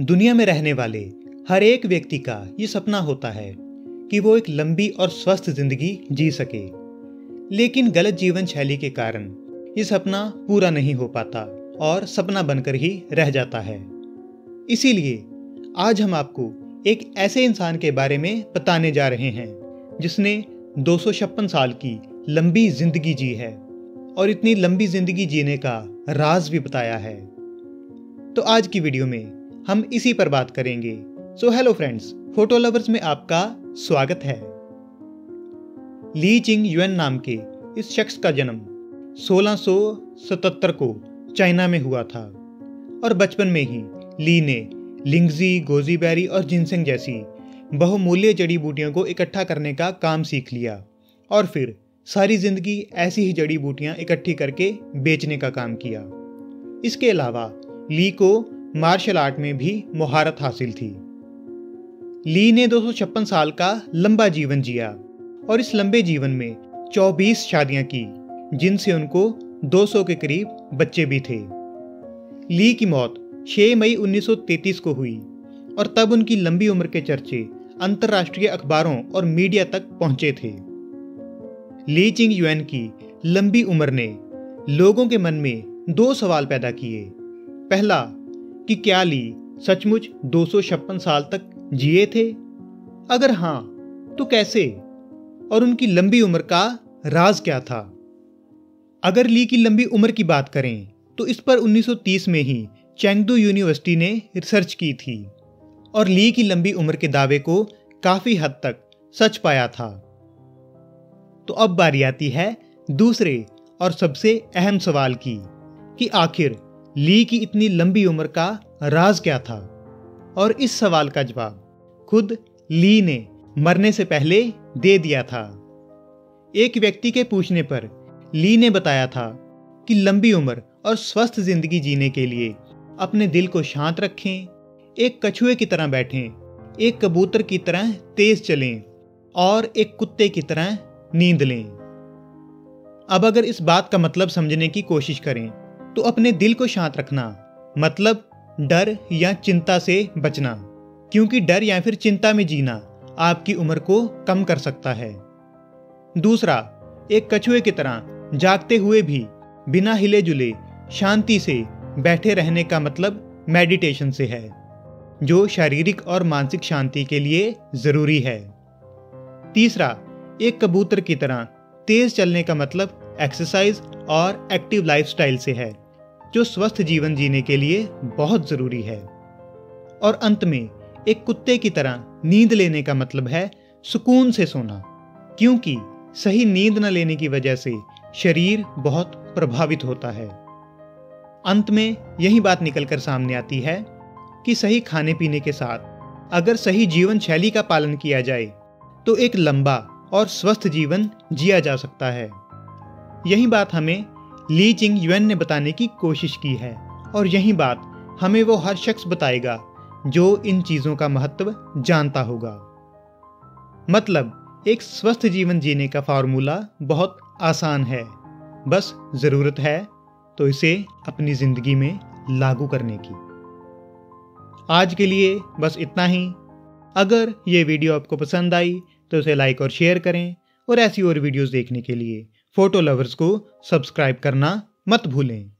दुनिया में रहने वाले हर एक व्यक्ति का ये सपना होता है कि वो एक लंबी और स्वस्थ ज़िंदगी जी सके। लेकिन गलत जीवन शैली के कारण ये सपना पूरा नहीं हो पाता और सपना बनकर ही रह जाता है। इसीलिए आज हम आपको एक ऐसे इंसान के बारे में बताने जा रहे हैं जिसने दो सौ छप्पन साल की लंबी ज़िंदगी जी है और इतनी लंबी ज़िंदगी जीने का राज भी बताया है। तो आज की वीडियो में हम इसी पर बात करेंगे। So hello friends photo lovers में आपका स्वागत है। ली चिंग युएन नाम के इस शख्स का जन्म 1677 को चाइना में हुआ था। और बचपन में ही ली ने लिंगजी गोजीबेरी और जिनसेंग जैसी बहुमूल्य जड़ी बूटियों को इकट्ठा करने का काम सीख लिया और फिर सारी ज़िंदगी ऐसी ही जड़ी बूटियाँ इकट्ठी करके बेचने का काम किया। इसके अलावा ली को मार्शल आर्ट में भी मुहारत हासिल थी। ली ने दो सौ छप्पन साल का लंबा जीवन जिया और इस लंबे जीवन में 24 शादियाँ की, जिनसे उनको 200 के करीब बच्चे भी थे। ली की मौत 6 मई 1933 को हुई और तब उनकी लंबी उम्र के चर्चे अंतर्राष्ट्रीय अखबारों और मीडिया तक पहुँचे थे। ली चिंग युएन की लंबी उम्र ने लोगों के मन में दो सवाल पैदा किए। पहला कि क्या ली? सचमुच दो सौ छप्पन साल तक जिए थे? अगर हाँ तो कैसे? और उनकी लंबी उम्र का राज क्या था? अगर ली की लंबी उम्र की बात करें तो इस पर 1930 में ही चैंगदू यूनिवर्सिटी ने रिसर्च की थी। और ली की लंबी उम्र के दावे को काफ़ी हद तक सच पाया था। तो अब बारी आती है दूसरे और सबसे अहम सवाल की, कि आखिर ली की इतनी लंबी उम्र का राज क्या था? और इस सवाल का जवाब खुद ली ने मरने से पहले दे दिया था। एक व्यक्ति के पूछने पर ली ने बताया था कि लंबी उम्र और स्वस्थ ज़िंदगी जीने के लिए अपने दिल को शांत रखें, एक कछुए की तरह बैठें, एक कबूतर की तरह तेज चलें और एक कुत्ते की तरह नींद लें। अब अगर इस बात का मतलब समझने की कोशिश करें तो अपने दिल को शांत रखना। मतलब डर या चिंता से बचना। क्योंकि डर या फिर चिंता में जीना आपकी उम्र को कम कर सकता है। दूसरा, एक कछुए की तरह जागते हुए भी, बिना हिले जुले, शांति से बैठे रहने का मतलब मेडिटेशन से है, जो शारीरिक और मानसिक शांति के लिए ज़रूरी है। तीसरा, एक कबूतर की तरह तेज चलने का मतलब एक्सरसाइज और एक्टिव लाइफस्टाइल से है। जो स्वस्थ जीवन जीने के लिए बहुत ज़रूरी है। और अंत में, एक कुत्ते की तरह नींद लेने का मतलब है सुकून से सोना, क्योंकि सही नींद न लेने की वजह से शरीर बहुत प्रभावित होता है। अंत में यही बात निकलकर सामने आती है कि सही खाने पीने के साथ अगर सही जीवन शैली का पालन किया जाए तो एक लंबा और स्वस्थ जीवन जिया जा सकता है। यही बात हमें ली चिंग युएन ने बताने की कोशिश की है। और यही बात हमें वो हर शख्स बताएगा, जो इन चीज़ों का महत्व जानता होगा। मतलब एक स्वस्थ जीवन जीने का फार्मूला बहुत आसान है। बस ज़रूरत है तो इसे अपनी ज़िंदगी में लागू करने की। आज के लिए बस इतना ही। अगर ये वीडियो आपको पसंद आई तो इसे लाइक और शेयर करें, और ऐसी और वीडियोस देखने के लिए फ़ोटो लवर्स को सब्सक्राइब करना मत भूलें।